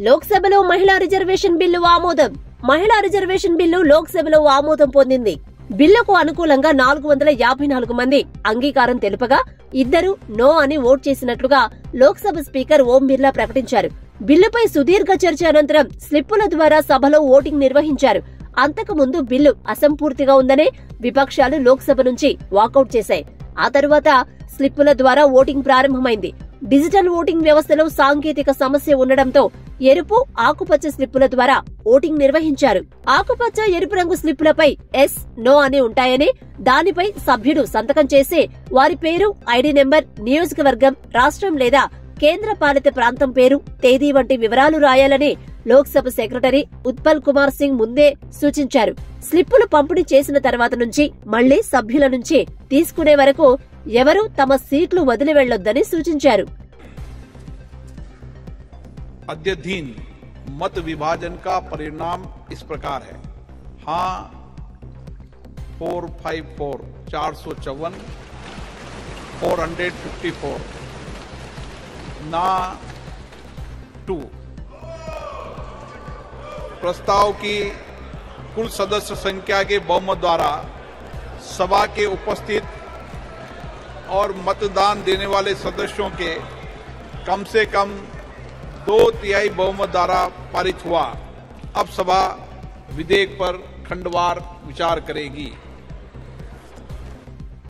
లోక్సభలో మహిళా reservation bill ఆమోదం. మహిళా రిజర్వేషన్ బిల్లు లోక్సభలో ఆమోదం పొందింది. బిల్లుకు అనుకూలంగా నాలుగు వందల యాభై నాలుగు మంది అంగీకారం తెలుపగా ఇద్దరు నో అని ఓట్ చేసినట్లుగా లోక్సభ స్పీకర్ ఓం బిర్లా ప్రకటించారు. బిల్లుపై సుదీర్ఘ చర్చ అనంతరం స్లిప్పుల ద్వారా సభలో ఓటింగ్ నిర్వహించారు. అంతకుముందు బిల్లు అసంపూర్తిగా ఉందనే విపక్షాలు లోక్సభ నుంచి వాకౌట్ చేశాయి. ఆ తరువాత స్లిప్పుల ద్వారా ఓటింగ్ ప్రారంభమైంది. డిజిటల్ ఓటింగ్ వ్యవస్థలో సాంకేతిక సమస్య ఉండడంతో ఎరుపు ఆకుపచ్చ స్లిప్పుల ద్వారా ఓటింగ్ నిర్వహించారు. ఆకుపచ్చ ఎరుపు రంగు స్లిప్పులపై ఎస్ నో అని ఉంటాయని దానిపై సభ్యుడు సంతకం చేసి వారి పేరు ఐడి నెంబర్ నియోజకవర్గం రాష్ట్రం లేదా కేంద్ర పాలిత ప్రాంతం పేరు తేదీ వంటి వివరాలు రాయాలని లోక్సభ సెక్రటరీ ఉత్పల్ కుమార్ సింగ్ ముందే సూచించారు. స్లిప్పులు పంపిణీ చేసిన తర్వాత నుంచి మళ్ళీ సభ్యుల నుంచి తీసుకునే వరకు ఎవరూ తమ సీట్లు వదిలి వెళ్ళొద్దని సూచించారు. अद्यधीन मत विभाजन का परिणाम इस प्रकार है। हाँ फोर फाइव फोर, चार सौ चौवन, फोर हंड्रेड फिफ्टी फोर, ना टू। प्रस्ताव की कुल सदस्य संख्या के बहुमत द्वारा सभा के उपस्थित और मतदान देने वाले सदस्यों के कम से कम दो तिहाई बहुमत द्वारा पारित हुआ। अब सभा विधेयक पर खंडवार विचार करेगी।